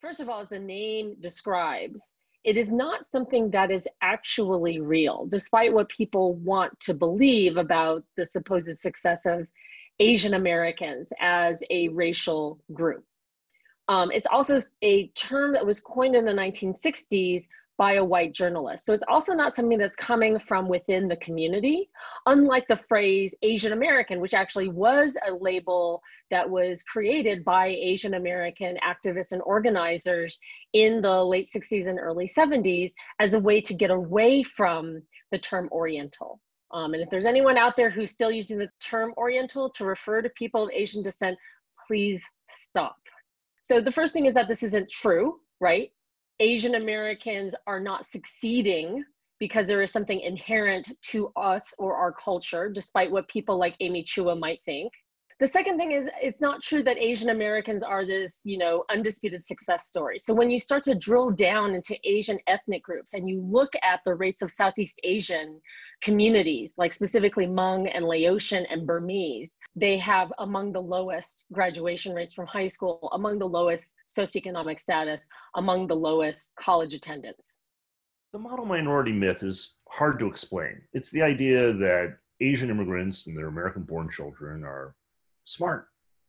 First of all, as the name describes, it is not something that is actually real, despite what people want to believe about the supposed success of Asian Americans as a racial group. Um, it's also a term that was coined in the 1960s by a white journalist. So it's also not something that's coming from within the community, unlike the phrase Asian American, which actually was a label that was created by Asian American activists and organizers in the late 60s and early 70s as a way to get away from the term Oriental. Um, and if there's anyone out there who's still using the term Oriental to refer to people of Asian descent, please stop. So the first thing is that this isn't true, right? Asian Americans are not succeeding because there is something inherent to us or our culture, despite what people like Amy Chua might think. The second thing is it's not true that Asian Americans are this, you know, undisputed success story. So when you start to drill down into Asian ethnic groups and you look at the rates of Southeast Asian communities, like specifically Hmong and Laotian and Burmese, they have among the lowest graduation rates from high school, among the lowest socioeconomic status, among the lowest college attendance. The model minority myth is hard to explain. It's the idea that Asian immigrants and their American born children are smart,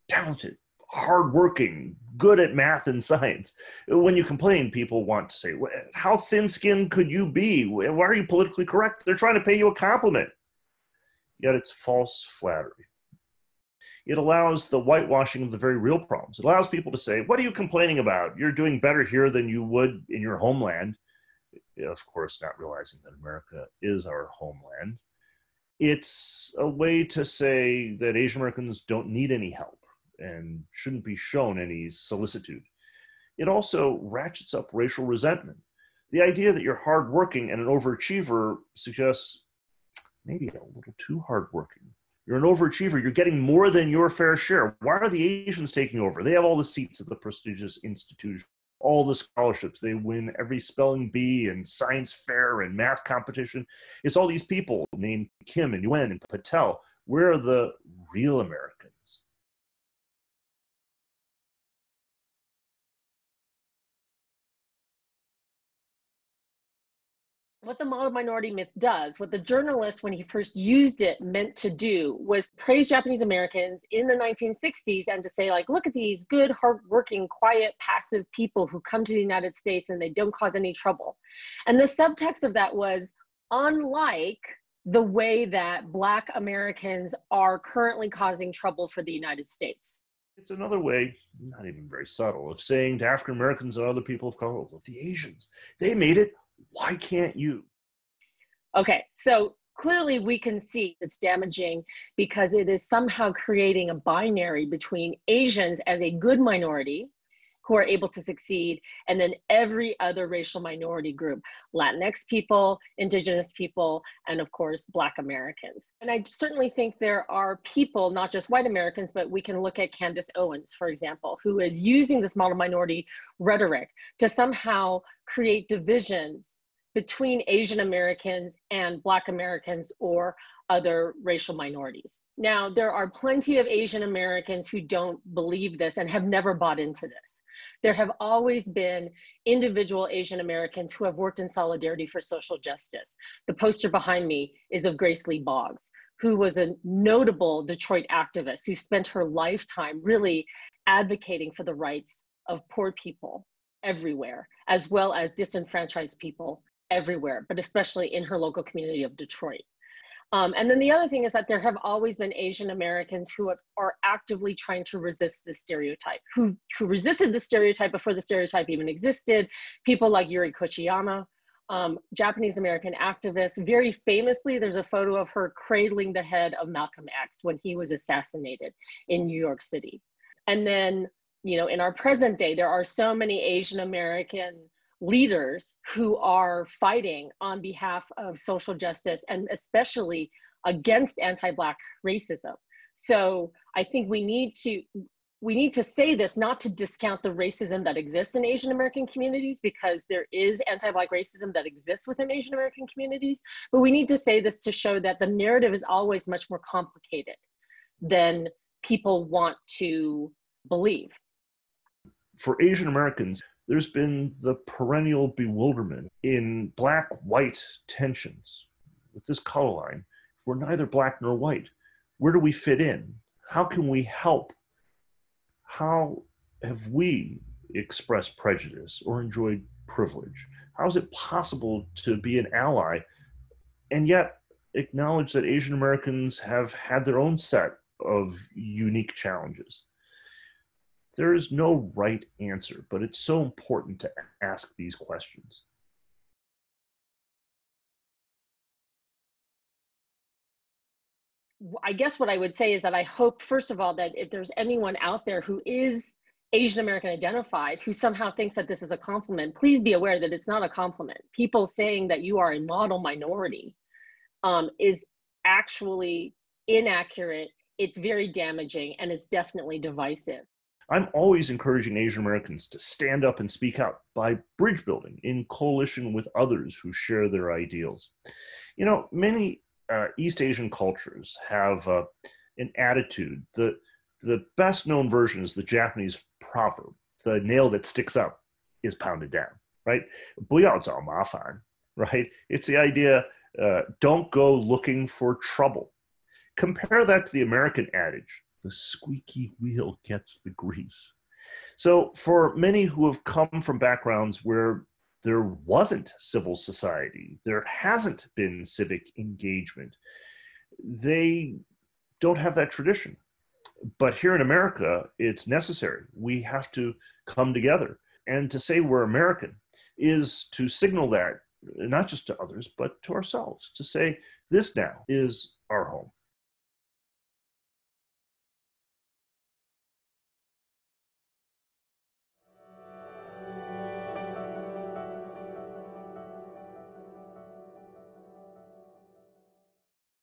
talented, hardworking, good at math and science. When you complain, people want to say, How thin skinned could you be? Why are you politically correct? They're trying to pay you a compliment. Yet it's false flattery. It allows the whitewashing of the very real problems. It allows people to say, What are you complaining about? You're doing better here than you would in your homeland. Of course, not realizing that America is our homeland it's a way to say that Asian Americans don't need any help and shouldn't be shown any solicitude. It also ratchets up racial resentment. The idea that you're hardworking and an overachiever suggests maybe a little too hardworking. You're an overachiever. You're getting more than your fair share. Why are the Asians taking over? They have all the seats at the prestigious institution all the scholarships. They win every spelling bee and science fair and math competition. It's all these people named Kim and Yuen and Patel. Where are the real Americans? What the model minority myth does, what the journalist, when he first used it, meant to do was praise Japanese Americans in the 1960s and to say, like, look at these good, hardworking, quiet, passive people who come to the United States and they don't cause any trouble. And the subtext of that was unlike the way that Black Americans are currently causing trouble for the United States. It's another way, not even very subtle, of saying to African Americans and other people of color, the Asians, they made it why can't you? Okay, so clearly we can see it's damaging because it is somehow creating a binary between Asians as a good minority who are able to succeed and then every other racial minority group latinx people indigenous people and of course black americans and i certainly think there are people not just white americans but we can look at candace owens for example who is using this model minority rhetoric to somehow create divisions between Asian Americans and Black Americans or other racial minorities. Now, there are plenty of Asian Americans who don't believe this and have never bought into this. There have always been individual Asian Americans who have worked in solidarity for social justice. The poster behind me is of Grace Lee Boggs, who was a notable Detroit activist who spent her lifetime really advocating for the rights of poor people everywhere, as well as disenfranchised people everywhere, but especially in her local community of Detroit. Um, and then the other thing is that there have always been Asian Americans who are actively trying to resist the stereotype, who, who resisted the stereotype before the stereotype even existed. People like Yuri Kochiyama, um, Japanese American activist. Very famously, there's a photo of her cradling the head of Malcolm X when he was assassinated in New York City. And then, you know, in our present day, there are so many Asian American leaders who are fighting on behalf of social justice and especially against anti-black racism. So i think we need to we need to say this not to discount the racism that exists in asian american communities because there is anti-black racism that exists within asian american communities but we need to say this to show that the narrative is always much more complicated than people want to believe. For asian americans There's been the perennial bewilderment in black white tensions with this color line. If we're neither black nor white, where do we fit in? How can we help? How have we expressed prejudice or enjoyed privilege? How is it possible to be an ally and yet acknowledge that Asian Americans have had their own set of unique challenges? There is no right answer, but it's so important to ask these questions. I guess what I would say is that I hope, first of all, that if there's anyone out there who is Asian American identified who somehow thinks that this is a compliment, please be aware that it's not a compliment. People saying that you are a model minority um, is actually inaccurate, it's very damaging, and it's definitely divisive. I'm always encouraging Asian Americans to stand up and speak out by bridge building in coalition with others who share their ideals. You know, many uh, East Asian cultures have uh, an attitude. The, the best known version is the Japanese proverb the nail that sticks up is pounded down, right? Buyao mafan, right? It's the idea uh, don't go looking for trouble. Compare that to the American adage the squeaky wheel gets the grease. So, for many who have come from backgrounds where there wasn't civil society, there hasn't been civic engagement, they don't have that tradition. But here in America, it's necessary. We have to come together. And to say we're American is to signal that not just to others, but to ourselves, to say this now is our home.